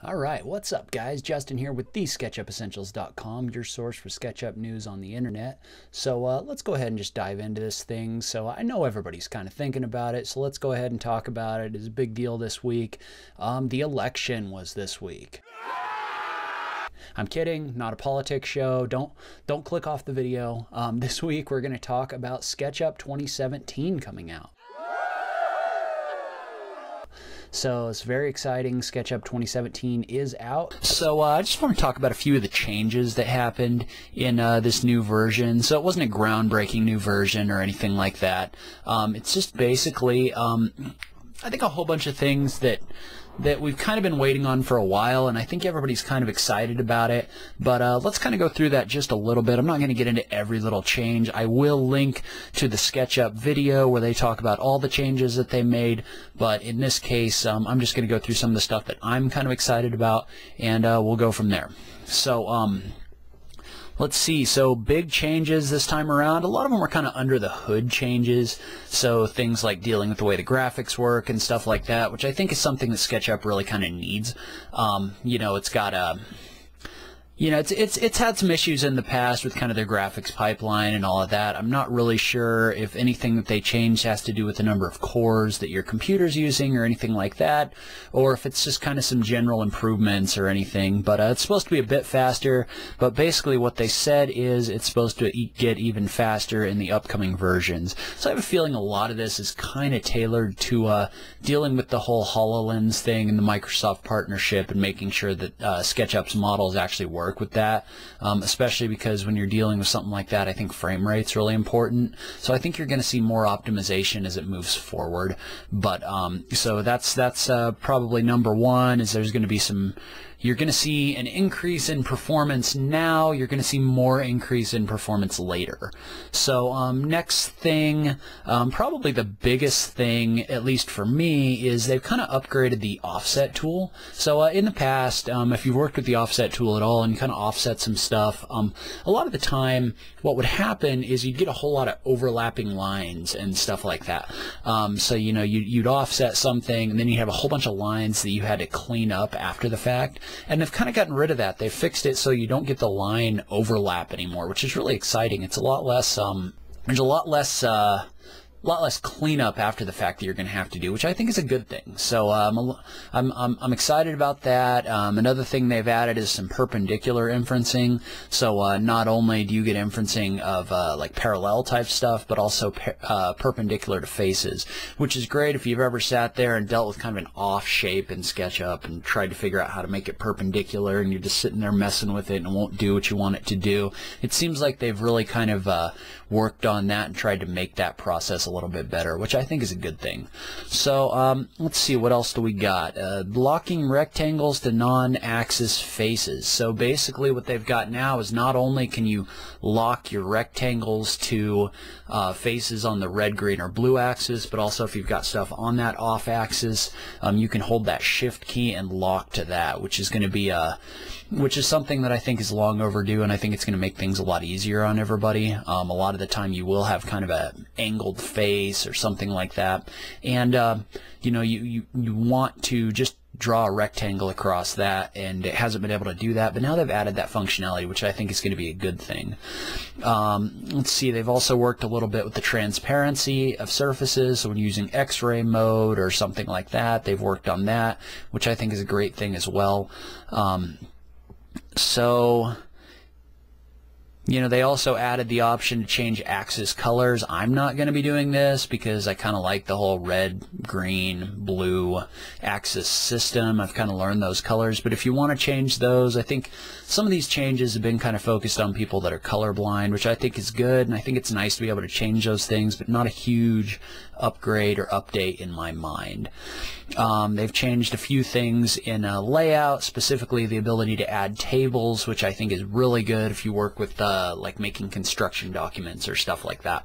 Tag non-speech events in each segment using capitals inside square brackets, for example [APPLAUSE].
All right, what's up, guys? Justin here with thesketchupessentials.com, your source for SketchUp news on the internet. So uh, let's go ahead and just dive into this thing. So I know everybody's kind of thinking about it, so let's go ahead and talk about it. It's a big deal this week. Um, the election was this week. I'm kidding, not a politics show. Don't don't click off the video. Um, [LAUGHS] this week we're going to talk about SketchUp 2017 coming out. So it's very exciting. SketchUp 2017 is out. So uh, I just want to talk about a few of the changes that happened in uh, this new version. So it wasn't a groundbreaking new version or anything like that. Um, it's just basically, um, I think, a whole bunch of things that that we've kind of been waiting on for a while, and I think everybody's kind of excited about it. But uh, let's kind of go through that just a little bit. I'm not going to get into every little change. I will link to the SketchUp video where they talk about all the changes that they made. But in this case, um, I'm just going to go through some of the stuff that I'm kind of excited about, and uh, we'll go from there. So, um, Let's see, so big changes this time around. A lot of them were kind of under the hood changes. So things like dealing with the way the graphics work and stuff like that, which I think is something that SketchUp really kind of needs. Um, you know, it's got a you know, it's it's it's had some issues in the past with kind of their graphics pipeline and all of that. I'm not really sure if anything that they changed has to do with the number of cores that your computer's using or anything like that, or if it's just kind of some general improvements or anything. But uh, it's supposed to be a bit faster. But basically, what they said is it's supposed to e get even faster in the upcoming versions. So I have a feeling a lot of this is kind of tailored to uh, dealing with the whole HoloLens thing and the Microsoft partnership and making sure that uh, SketchUp's models actually work work with that, um, especially because when you're dealing with something like that, I think frame rate's really important. So I think you're going to see more optimization as it moves forward. But um, so that's that's uh, probably number one. Is there's going to be some you're going to see an increase in performance now. You're going to see more increase in performance later. So um, next thing, um, probably the biggest thing, at least for me, is they've kind of upgraded the offset tool. So uh, in the past, um, if you've worked with the offset tool at all and kind of offset some stuff, um, a lot of the time what would happen is you'd get a whole lot of overlapping lines and stuff like that. Um, so, you know, you, you'd offset something and then you have a whole bunch of lines that you had to clean up after the fact. And they've kind of gotten rid of that. They've fixed it so you don't get the line overlap anymore, which is really exciting. It's a lot less, um, there's a lot less, uh, lot less cleanup after the fact that you're going to have to do, which I think is a good thing. So um, I'm, I'm, I'm excited about that. Um, another thing they've added is some perpendicular inferencing. So uh, not only do you get inferencing of uh, like parallel type stuff, but also per, uh, perpendicular to faces, which is great if you've ever sat there and dealt with kind of an off shape in SketchUp and tried to figure out how to make it perpendicular and you're just sitting there messing with it and it won't do what you want it to do. It seems like they've really kind of uh, worked on that and tried to make that process a little bit better, which I think is a good thing. So um, let's see, what else do we got? Uh, locking rectangles to non-axis faces. So basically what they've got now is not only can you lock your rectangles to uh, faces on the red, green, or blue axis, but also if you've got stuff on that off axis, um, you can hold that shift key and lock to that, which is going to be a which is something that I think is long overdue, and I think it's going to make things a lot easier on everybody. Um, a lot of the time, you will have kind of a angled face or something like that, and uh, you know, you, you you want to just draw a rectangle across that and it hasn't been able to do that but now they've added that functionality which I think is going to be a good thing. Um, let's see they've also worked a little bit with the transparency of surfaces so when using x-ray mode or something like that they've worked on that which I think is a great thing as well. Um, so you know, they also added the option to change axis colors. I'm not going to be doing this because I kind of like the whole red, green, blue axis system. I've kind of learned those colors. But if you want to change those, I think some of these changes have been kind of focused on people that are colorblind, which I think is good. And I think it's nice to be able to change those things, but not a huge upgrade or update in my mind. Um, they've changed a few things in a layout, specifically the ability to add tables, which I think is really good if you work with uh, Uh, like making construction documents or stuff like that.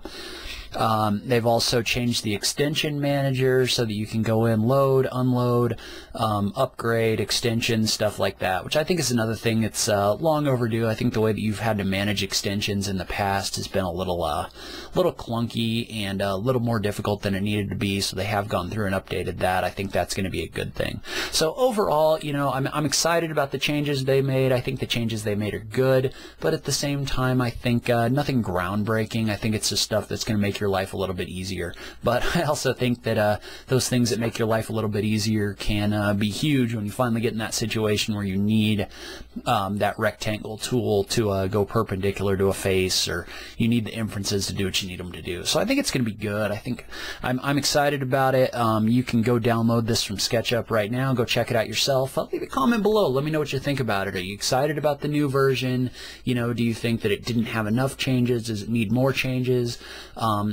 Um, they've also changed the extension manager so that you can go in, load, unload, um, upgrade, extensions, stuff like that, which I think is another thing that's uh, long overdue. I think the way that you've had to manage extensions in the past has been a little, uh, little clunky and a little more difficult than it needed to be. So they have gone through and updated that. I think that's going to be a good thing. So overall, you know, I'm, I'm excited about the changes they made. I think the changes they made are good, but at the same time, I think uh, nothing groundbreaking. I think it's just stuff that's going to make your life a little bit easier. But [LAUGHS] I also think that uh, those things that make your life a little bit easier can uh, be huge when you finally get in that situation where you need um, that rectangle tool to uh, go perpendicular to a face, or you need the inferences to do what you need them to do. So I think it's going to be good. I think I'm, I'm excited about it. Um, you can go download this from SketchUp right now. Go check it out yourself. I'll leave a comment below. Let me know what you think about it. Are you excited about the new version? You know, do you think that it didn't have enough changes? Does it need more changes? Um,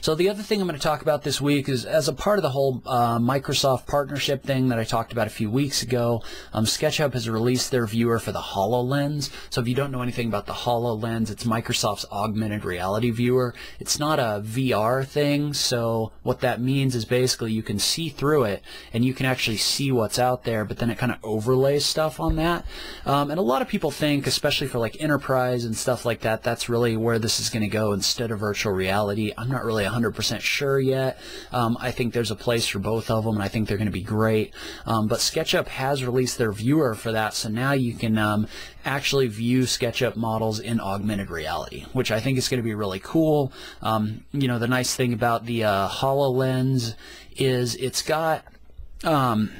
So the other thing I'm going to talk about this week is as a part of the whole uh, Microsoft partnership thing that I talked about a few weeks ago, um, SketchUp has released their viewer for the HoloLens. So if you don't know anything about the HoloLens, it's Microsoft's augmented reality viewer. It's not a VR thing, so what that means is basically you can see through it and you can actually see what's out there, but then it kind of overlays stuff on that. Um, and a lot of people think, especially for like enterprise and stuff like that, that's really where this is going to go instead of virtual reality. I'm not really 100% sure yet. Um, I think there's a place for both of them, and I think they're going to be great. Um, but SketchUp has released their viewer for that, so now you can um, actually view SketchUp models in augmented reality, which I think is going to be really cool. Um, you know, the nice thing about the uh, HoloLens is it's got um,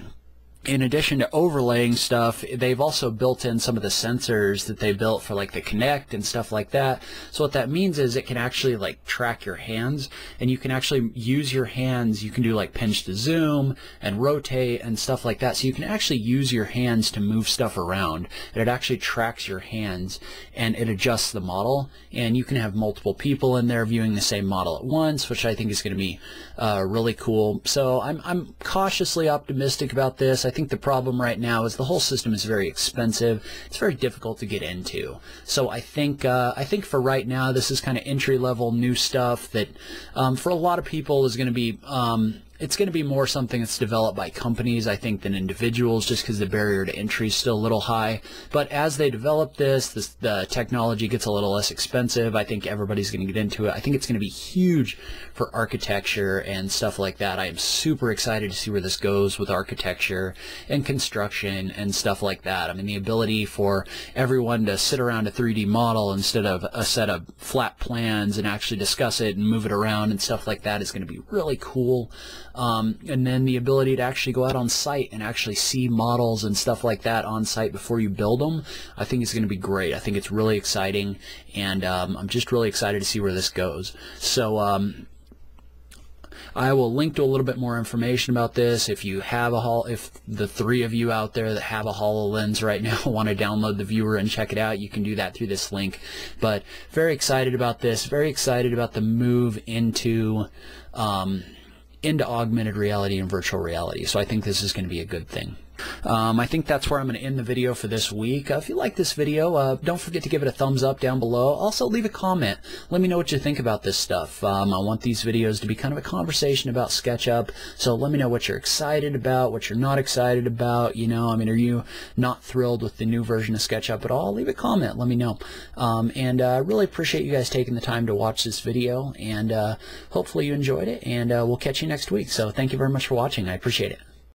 in addition to overlaying stuff, they've also built in some of the sensors that they built for like the Kinect and stuff like that. So what that means is it can actually like track your hands and you can actually use your hands. You can do like pinch to zoom and rotate and stuff like that. So you can actually use your hands to move stuff around and it actually tracks your hands and it adjusts the model and you can have multiple people in there viewing the same model at once, which I think is going to be uh, really cool. So I'm, I'm cautiously optimistic about this. I think the problem right now is the whole system is very expensive. It's very difficult to get into. So I think uh, I think for right now, this is kind of entry level new stuff that um, for a lot of people is going to be um, it's going to be more something that's developed by companies, I think, than individuals, just because the barrier to entry is still a little high. But as they develop this, this, the technology gets a little less expensive. I think everybody's going to get into it. I think it's going to be huge for architecture and stuff like that. I am super excited to see where this goes with architecture and construction and stuff like that. I mean, the ability for everyone to sit around a 3D model instead of a set of flat plans and actually discuss it and move it around and stuff like that is going to be really cool. Um, and then the ability to actually go out on site and actually see models and stuff like that on site before you build them, I think is going to be great. I think it's really exciting, and um, I'm just really excited to see where this goes. So, um, I will link to a little bit more information about this. If you have a hol if the three of you out there that have a HoloLens right [LAUGHS] now want to download the viewer and check it out, you can do that through this link. But very excited about this. Very excited about the move into um, into augmented reality and virtual reality. So I think this is going to be a good thing. Um, I think that's where I'm going to end the video for this week. Uh, if you like this video, uh, don't forget to give it a thumbs up down below. Also, leave a comment. Let me know what you think about this stuff. Um, I want these videos to be kind of a conversation about SketchUp, so let me know what you're excited about, what you're not excited about. You know, I mean, are you not thrilled with the new version of SketchUp at all? Leave a comment. Let me know. Um, and I uh, really appreciate you guys taking the time to watch this video, and uh, hopefully you enjoyed it, and uh, we'll catch you next week. So thank you very much for watching. I appreciate it.